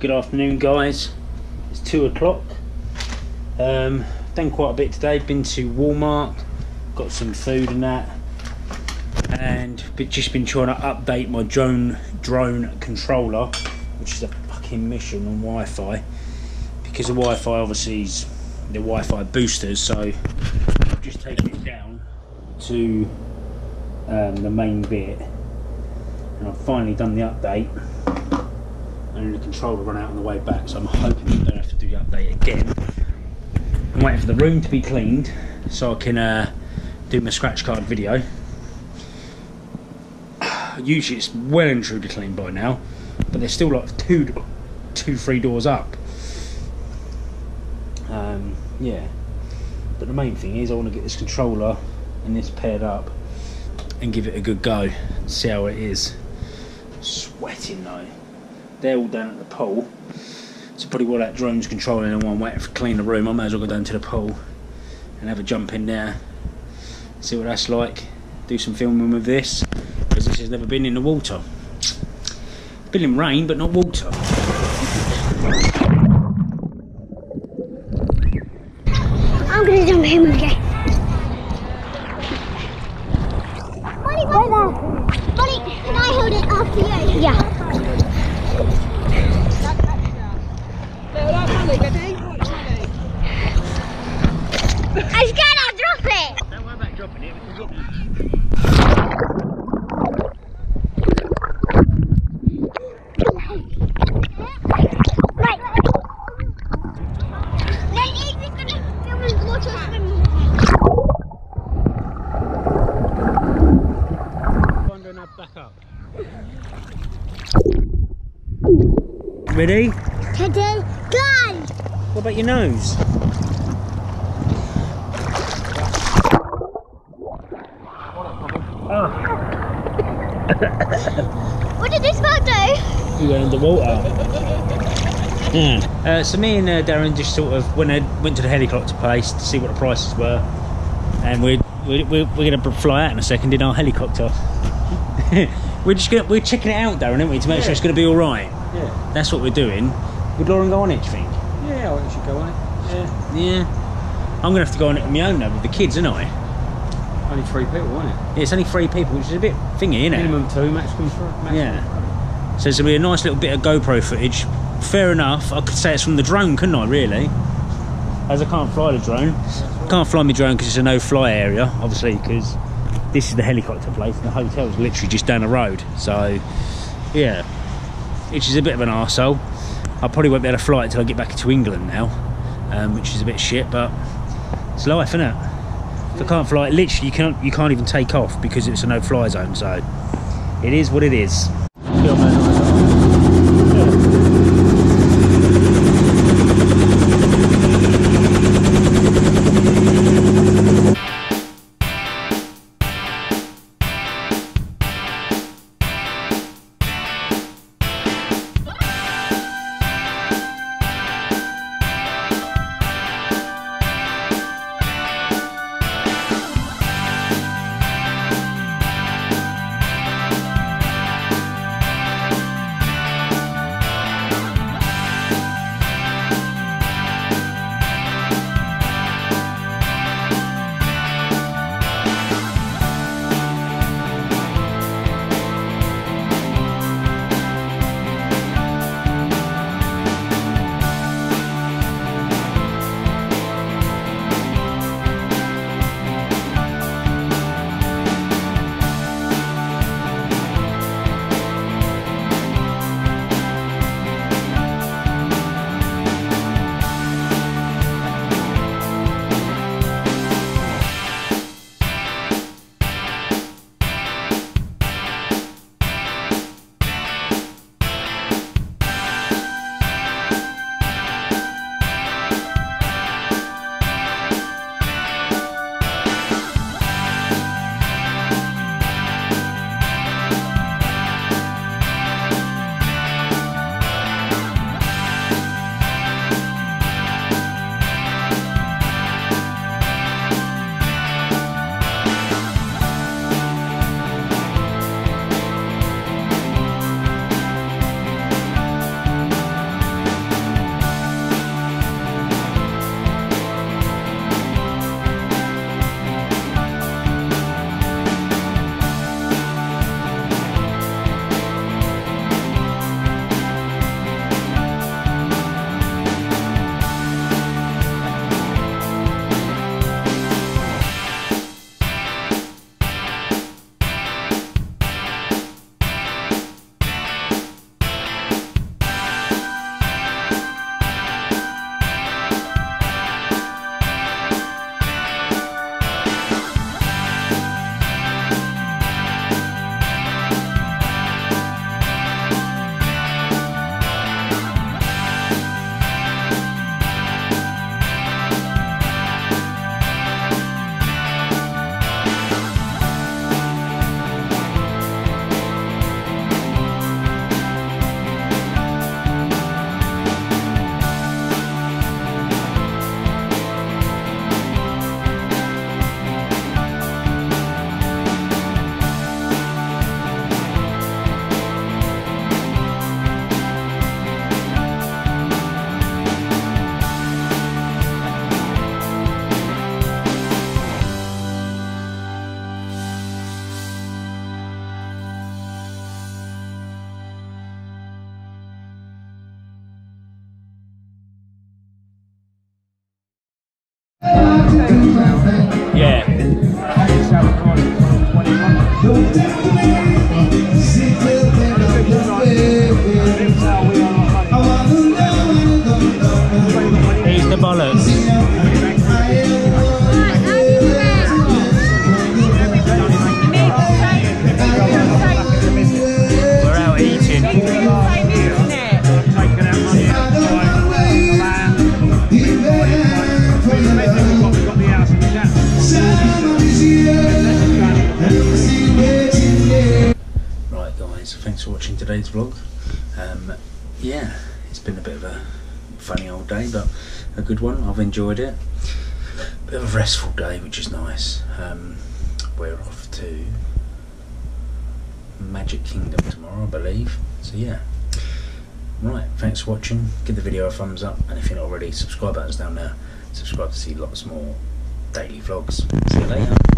Good afternoon, guys. It's two o'clock. Um, done quite a bit today. Been to Walmart, got some food and that, and just been trying to update my drone drone controller, which is a fucking mission on Wi-Fi, because the Wi-Fi obviously is the Wi-Fi boosters. So I've just taken it down to um, the main bit, and I've finally done the update and the controller run out on the way back, so I'm hoping I don't have to do the update again. I'm waiting for the room to be cleaned so I can uh, do my scratch card video. Usually it's well and truly clean by now, but there's still like two, two, three doors up. Um, yeah, but the main thing is I want to get this controller and this paired up and give it a good go, see how it is. Sweating though they're all down at the pool. So probably while that drone's controlling and one waiting to clean the room, I might as well go down to the pool and have a jump in there, see what that's like, do some filming with this, because this has never been in the water. Been in rain, but not water. I'm gonna jump in with you. Buddy, right. Buddy, can I hold it after you? Yeah. I scared I'll drop it. Don't worry about dropping it, we can get Right. Then Ethan's gonna film his water swimming. Wondering how back up. Ready? Today, go! What about your nose? What did this bird do? You went underwater. Yeah. Uh, so me and uh, Darren just sort of went uh, went to the helicopter place to see what the prices were, and we're we're, we're, we're going to fly out in a second in our helicopter. we're just gonna, we're checking it out, Darren, aren't we, to make sure it's going to be all right. Yeah, That's what we're doing. Would Lauren go on it? Do you think? yeah, I think you should go on it. Yeah, Yeah. I'm going to have to go on it on my own now with the kids, aren't I? only three people, isn't it? Yeah, it's only three people, which is a bit thingy, isn't it? Minimum two, maximum three. Maximum Yeah. So it's gonna be a nice little bit of GoPro footage. Fair enough. I could say it's from the drone, couldn't I? Really? As I can't fly the drone, can't fly my drone because it's a no-fly area, obviously, because this is the helicopter place and the hotel's literally just down the road. So, yeah, which is a bit of an arsehole. I probably won't be able to fly it until I get back to England now, um, which is a bit shit, but it's life, isn't it? If I can't fly it, literally, you can't you can't even take off because it's a no-fly zone. So, it is what it is. Guys, thanks for watching today's vlog. Um, yeah, it's been a bit of a funny old day, but a good one. I've enjoyed it. Bit of a restful day, which is nice. Um, we're off to Magic Kingdom tomorrow, I believe. So yeah. Right, thanks for watching. Give the video a thumbs up, and if you're not already, subscribe buttons down there. Subscribe to see lots more daily vlogs. See you later.